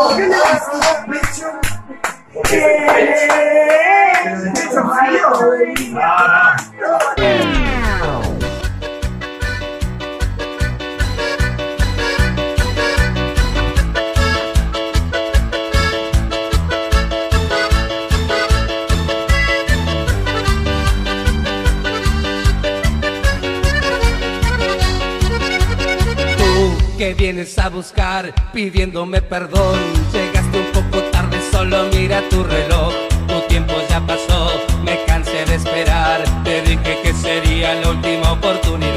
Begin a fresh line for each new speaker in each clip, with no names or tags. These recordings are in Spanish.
organized with your hands, with your feet. Vienes a buscar pidiéndome perdón, llegaste un poco tarde, solo mira tu reloj. Tu tiempo ya pasó, me cansé de esperar. Te dije que sería la última oportunidad.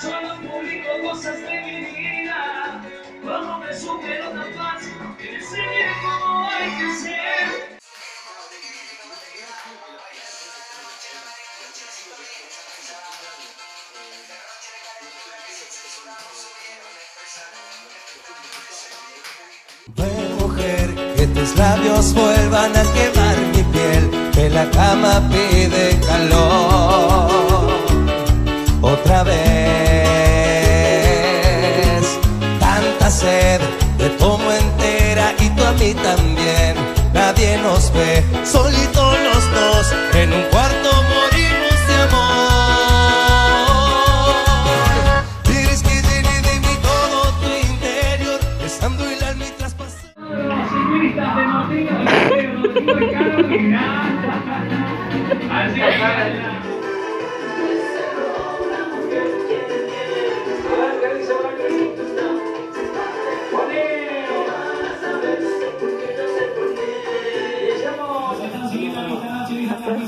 Solo publico cosas de mi vida. Como me supero tan fácil, te enseñé cómo hay que ser.
Ven mujer, que tus labios también. Nadie nos ve, solitos los dos, en un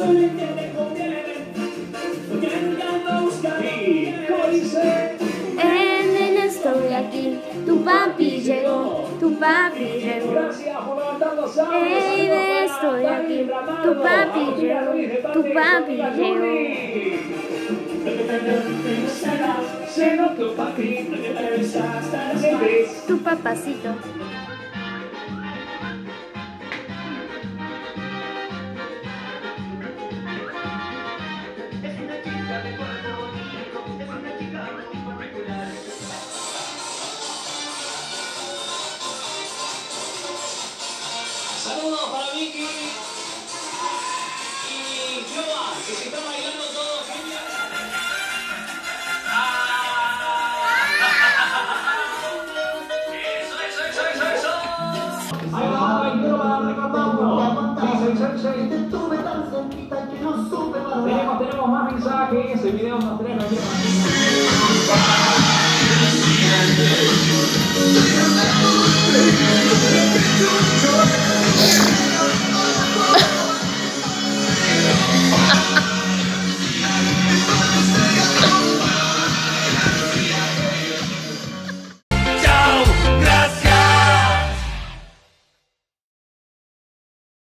El
estoy aquí, tu papi llegó, tu papi llegó. Estoy aquí, tu papi llegó, tu papi llegó. Tu papacito.
Saludos para Vicky y Clova, que se están bailando todos. genial. Eso, eso, eso, eso, eso. Ahí va, Clova, recordando. Dice Sensei. Tenemos, tenemos más mensajes, el video nos trae